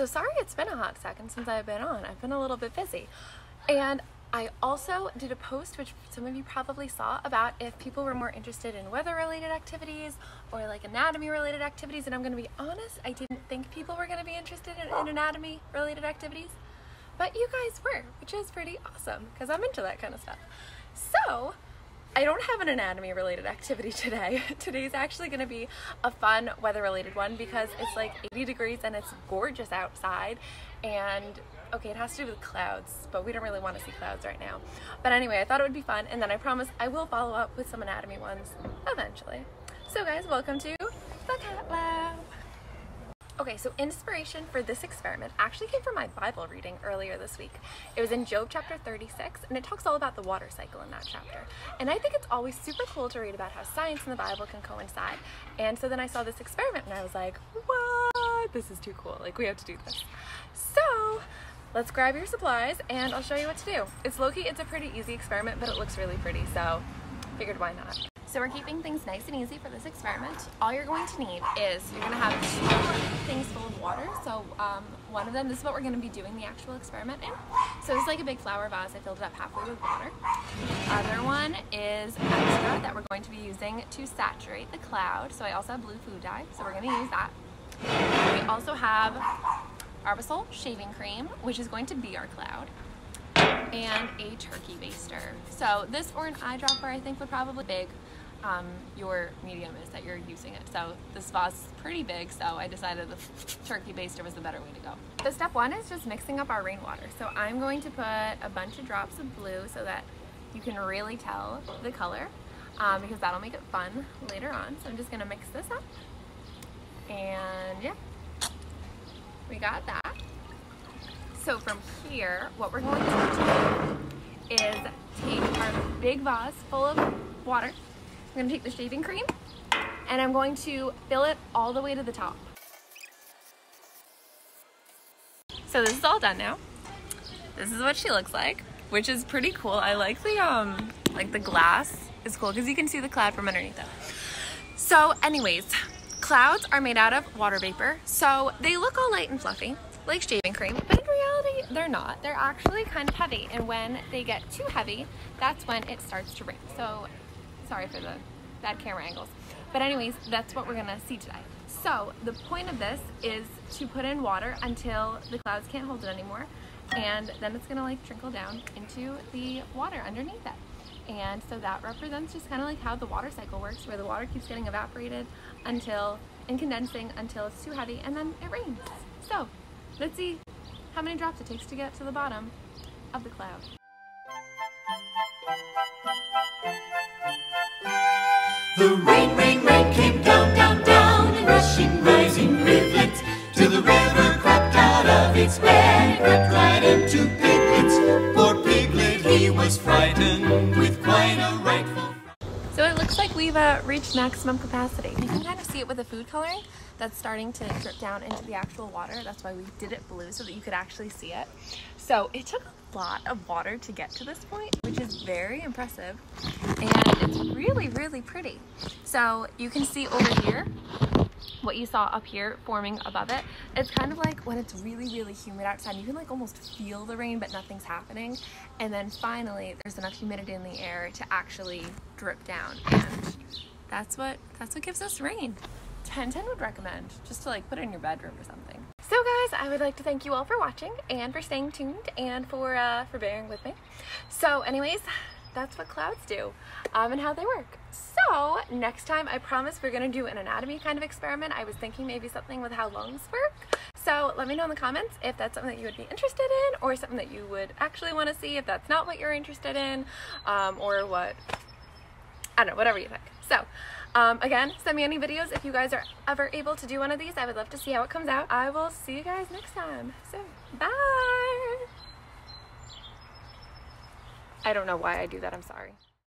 So sorry it's been a hot second since I've been on. I've been a little bit busy. And I also did a post, which some of you probably saw, about if people were more interested in weather related activities or like anatomy related activities. And I'm going to be honest, I didn't think people were going to be interested in, in anatomy related activities, but you guys were, which is pretty awesome because I'm into that kind of stuff. So, I don't have an anatomy related activity today. Today's actually to be a fun weather related one because it's like 80 degrees and it's gorgeous outside and okay, it has to do with clouds, but we don't really want to see clouds right now. But anyway, I thought it would be fun, and then I promise I will follow up with some anatomy ones eventually. So guys, welcome to the Kat. Okay, so inspiration for this experiment actually came from my Bible reading earlier this week. It was in Job chapter 36, and it talks all about the water cycle in that chapter. And I think it's always super cool to read about how science and the Bible can coincide. And so then I saw this experiment, and I was like, what? This is too cool. Like, we have to do this. So let's grab your supplies and I'll show you what to do. It's low-key, it's a pretty easy experiment, but it looks really pretty, so figured why not. So we're keeping things nice and easy for this experiment. All you're going to need is, you're gonna have two things full of water. So um, one of them, this is what we're gonna be doing the actual experiment in. So this is like a big flower vase. I filled it up halfway with water. The other one is extra that we're going to be using to saturate the cloud. So I also have blue food dye, so we're gonna use that. We also have Barbasol shaving cream, which is going to be our cloud, and a turkey baster. So this or an eyedropper I think would probably be big. Um, your medium is that you're using it. So this vase is pretty big, so I decided the turkey baster was the better way to go. The step one is just mixing up our rainwater. So I'm going to put a bunch of drops of blue so that you can really tell the color um, because that'll make it fun later on. So I'm just gonna mix this up and yeah, we got that. So from here, what we're going to do is take our big vase full of water. I'm gonna take the shaving cream and I'm going to fill it all the way to the top. So this is all done now. This is what she looks like, which is pretty cool. I like the um like the glass is cool because you can see the cloud from underneath it. So anyways, Clouds are made out of water vapor, so they look all light and fluffy, like shaving cream, but in reality, they're not. They're actually kind of heavy, and when they get too heavy, that's when it starts to rain. So, sorry for the bad camera angles. But anyways, that's what we're gonna see today. So, the point of this is to put in water until the clouds can't hold it anymore, and then it's gonna like trickle down into the water underneath it. And so that represents just kind of like how the water cycle works, where the water keeps getting evaporated until, and condensing until it's too heavy, and then it rains. So let's see how many drops it takes to get to the bottom of the cloud. The rain, rain, rain came down, down, down in rushing, rising rivulets till the river crept out of its bed, crept right into Piglet's. Poor Piglet, he was frightened with quite a rightful. So it looks like we've uh, reached maximum capacity. You can kind of see it with the food coloring that's starting to drip down into the actual water. That's why we did it blue so that you could actually see it. So it took a lot of water to get to this point, which is very impressive. And it's really, really pretty. So you can see over here, what you saw up here forming above it, it's kind of like when it's really, really humid outside, you can like almost feel the rain, but nothing's happening. And then finally, there's enough humidity in the air to actually drip down. And that's what, that's what gives us rain. 1010 would recommend just to like put it in your bedroom or something. Guys, I would like to thank you all for watching and for staying tuned and for uh, for bearing with me. So anyways, that's what clouds do um, and how they work. So next time, I promise we're gonna do an anatomy kind of experiment. I was thinking maybe something with how lungs work. So let me know in the comments if that's something that you would be interested in or something that you would actually wanna see if that's not what you're interested in um, or what, I don't know, whatever you think. So um, again, send me any videos if you guys are ever able to do one of these. I would love to see how it comes out. I will see you guys next time. So, bye! I don't know why I do that, I'm sorry.